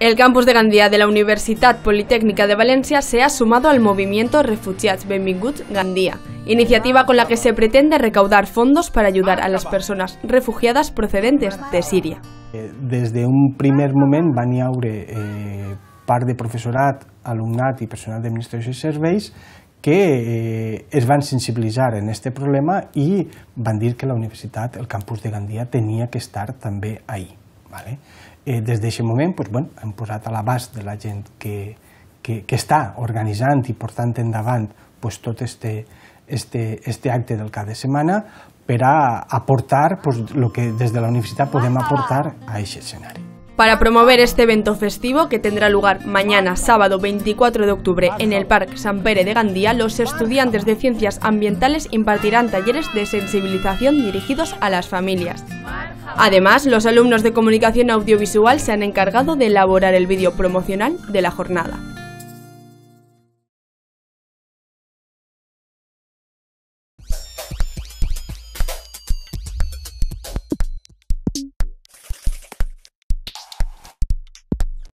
El campus de Gandía de la Universidad Politécnica de Valencia se ha sumado al movimiento Refugiats Benvinguts Gandía, iniciativa con la que se pretende recaudar fondos para ayudar a las personas refugiadas procedentes de Siria. Eh, des d'un primer moment van hi haure eh, part de professorat, alumnat i personal d'administració i serveis que eh, es van sensibilitzar en aquest problema i van dir que la universitat, el campus de Gandia, tenia que estar també ahí. ¿Vale? Eh, des d'aquest moment pues, bueno, hem posat a l'abast de la gent que, que, que està organitzant i portant endavant pues, tot este, este, este acte del cap de setmana per a aportar pues, lo que des de la universitat podem aportar a aquest escenari. Para promover este evento festivo que tendrá lugar mañana, sábado 24 de octubre, en el Parque San Pere de Gandía, los estudiantes de Ciencias Ambientales impartirán talleres de sensibilización dirigidos a las familias. Además, los alumnos de comunicación audiovisual se han encargado de elaborar el vídeo promocional de la jornada.